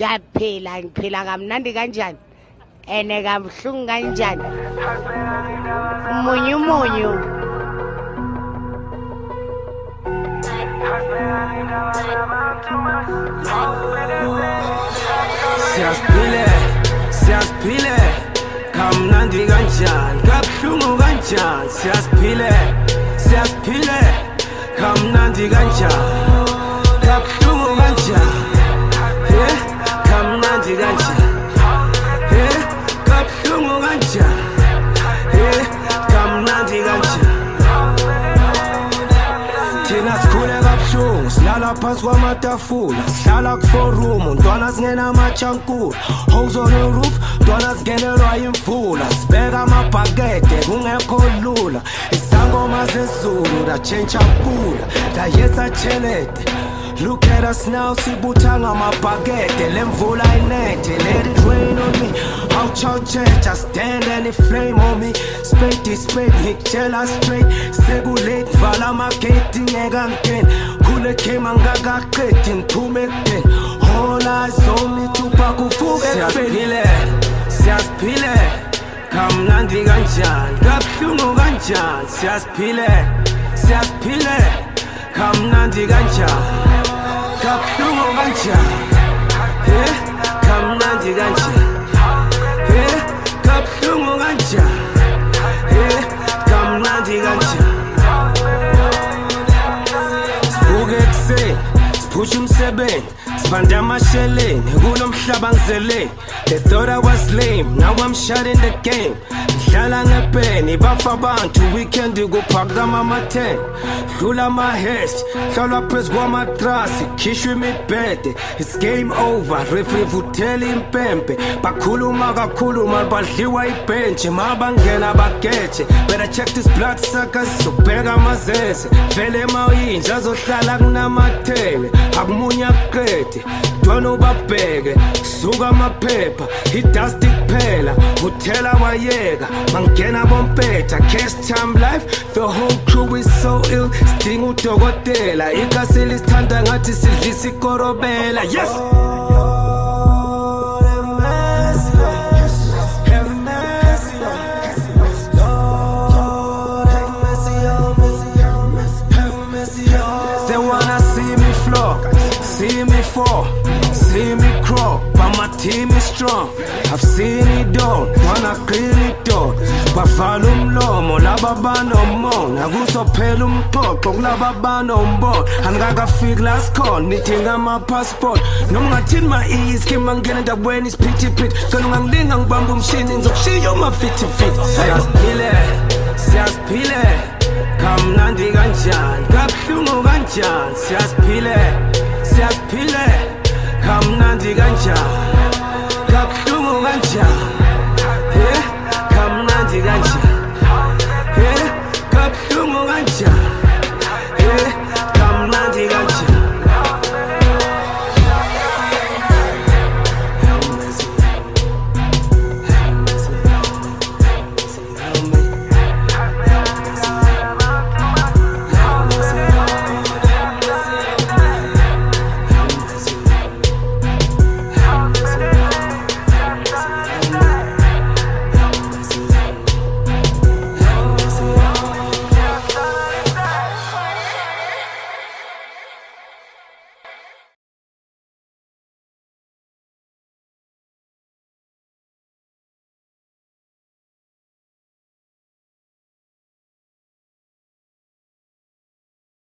ngiyaphila ngiphila kamnandi kanjani ene kabuhlungu kanjani umunyu umunyu Siyaziphile, siyaziphile Kamnandi kanjani, kabuhlungu kanjani Siyaziphile, siyaziphile Kamnandi kanjani silala phansi kwamatafula sihlala kuforum ntwana singena amachankula holes on the roof ntwana singenelwa yimvula sibeka amabhakede kungekho lula izangoma zezulu datshentsha kula dayesa chelede Look at us now, sibutha ngamabhakede lemvula inethe let it rain on me I stand and it flame on me spade spade ngikutshela straight sekulate vala 둘레길만 가가 끝인 투맥된 호날 솜니 두바구 후백필래 시아스필레 감난디 간잔 갑규노 간잔. 시아스필레 시아스필레 감난디 간잔 갑규노 간잔. 예? 감난디 간잔. Siphusha umsebenzi sibande amasheleni kulo mhlaba ngizeleni they thought i was lame now i'm shutting the game ngihlala ngepeni bafa abantu weekend kuphakama ama-10 dlula ama-hash hlalwa phezu kwamatrasi khishwa imibhede it's game over. Refri vuthela impempe bakhuluma kakhulu mali badliwa ibhentshi ma bangena bageje better check this blood suckers zobheka amazeze vele mawuyinja azohlala kunamathele akumunya kuqede dwana ubabheke suka amaphepha idasti kuphela uthela wayeka mangena bompetha cash time life. The whole crew is so ill. Sidinga udokotela ikasi lisithanda ngathi sidlisa ikorobela yes! Lord, team is strong. I've seen it all, wanna clean it all. Bavala umlomo laba banomona kuzophela umxoxo kulaba banombono angikakafiki la sikhona nidinga my passport. noma ungathini ma-eski mangena ndabweni isiphithiphithi kona ungangilinga ngibamba umshini ngizokushiya umafithifiti siyaziphile siyaziphile kamnandi kanjani kabuhlungu kanjani siyaziphile siyaziphile kamnandi kanjani kabuhlungu kanjani